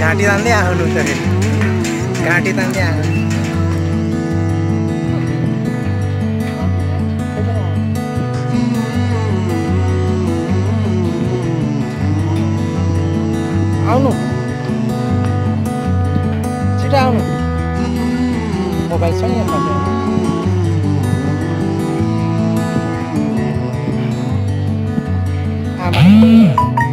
घाँटी तान्दै आउनु त घाँटी तान्दै आउनु आउनु छिटो आउनु vai sonhar também. Ah, mas...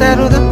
that rhythm